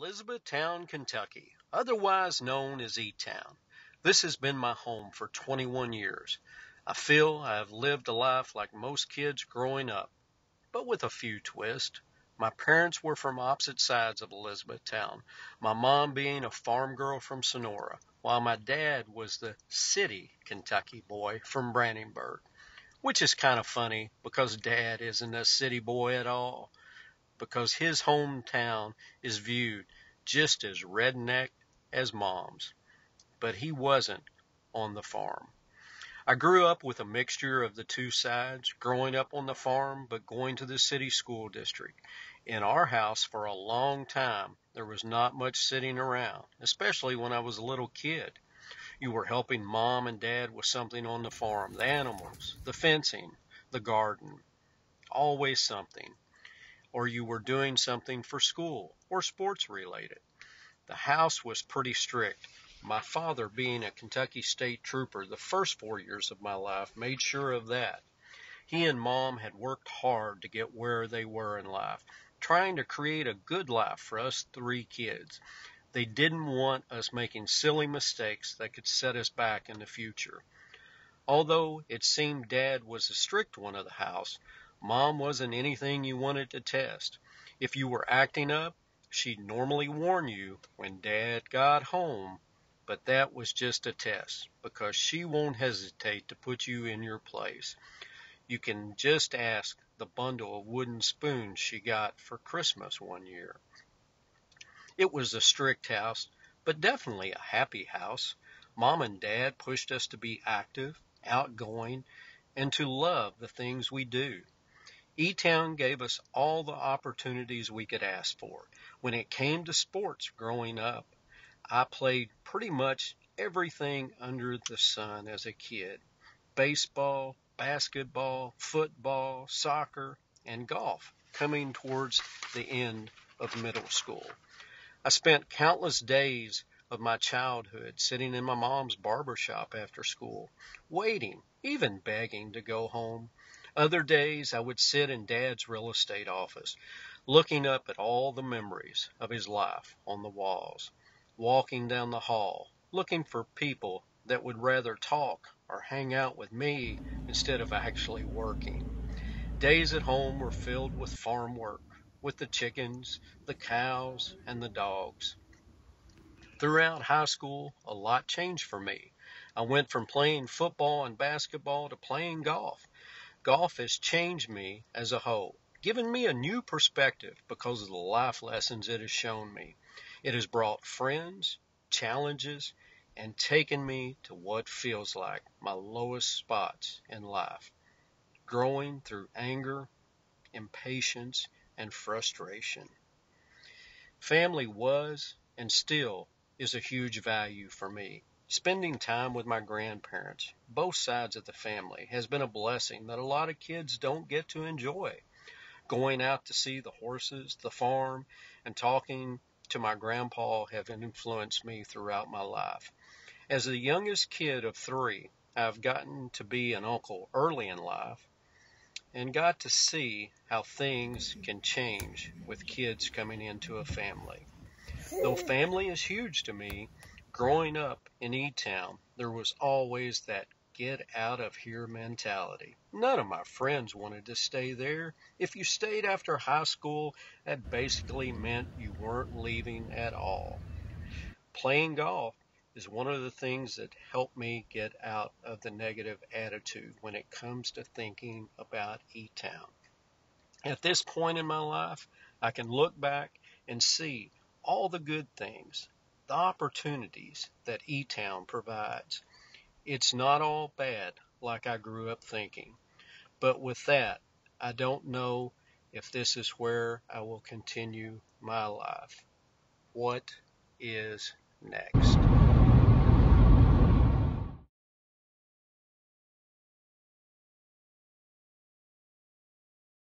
Elizabethtown, Kentucky, otherwise known as E Town. This has been my home for 21 years. I feel I have lived a life like most kids growing up, but with a few twists. My parents were from opposite sides of Elizabethtown, my mom being a farm girl from Sonora, while my dad was the city Kentucky boy from Brandenburg, which is kind of funny because dad isn't a city boy at all because his hometown is viewed just as redneck as mom's. But he wasn't on the farm. I grew up with a mixture of the two sides, growing up on the farm but going to the city school district. In our house for a long time, there was not much sitting around, especially when I was a little kid. You were helping mom and dad with something on the farm, the animals, the fencing, the garden. Always something or you were doing something for school or sports related. The house was pretty strict. My father, being a Kentucky State Trooper the first four years of my life, made sure of that. He and mom had worked hard to get where they were in life, trying to create a good life for us three kids. They didn't want us making silly mistakes that could set us back in the future. Although it seemed Dad was the strict one of the house, Mom wasn't anything you wanted to test. If you were acting up, she'd normally warn you when Dad got home, but that was just a test because she won't hesitate to put you in your place. You can just ask the bundle of wooden spoons she got for Christmas one year. It was a strict house, but definitely a happy house. Mom and Dad pushed us to be active, outgoing, and to love the things we do. E-Town gave us all the opportunities we could ask for. When it came to sports growing up, I played pretty much everything under the sun as a kid. Baseball, basketball, football, soccer, and golf coming towards the end of middle school. I spent countless days of my childhood sitting in my mom's barber shop after school, waiting, even begging to go home. Other days I would sit in Dad's real estate office, looking up at all the memories of his life on the walls, walking down the hall, looking for people that would rather talk or hang out with me instead of actually working. Days at home were filled with farm work, with the chickens, the cows, and the dogs. Throughout high school, a lot changed for me. I went from playing football and basketball to playing golf. Golf has changed me as a whole, given me a new perspective because of the life lessons it has shown me. It has brought friends, challenges, and taken me to what feels like my lowest spots in life, growing through anger, impatience, and frustration. Family was and still is a huge value for me. Spending time with my grandparents, both sides of the family, has been a blessing that a lot of kids don't get to enjoy. Going out to see the horses, the farm, and talking to my grandpa have influenced me throughout my life. As the youngest kid of three, I've gotten to be an uncle early in life and got to see how things can change with kids coming into a family. Though family is huge to me, Growing up in E Town, there was always that get out of here mentality. None of my friends wanted to stay there. If you stayed after high school, that basically meant you weren't leaving at all. Playing golf is one of the things that helped me get out of the negative attitude when it comes to thinking about E Town. At this point in my life, I can look back and see all the good things the opportunities that E Town provides. It's not all bad like I grew up thinking. But with that, I don't know if this is where I will continue my life. What is next?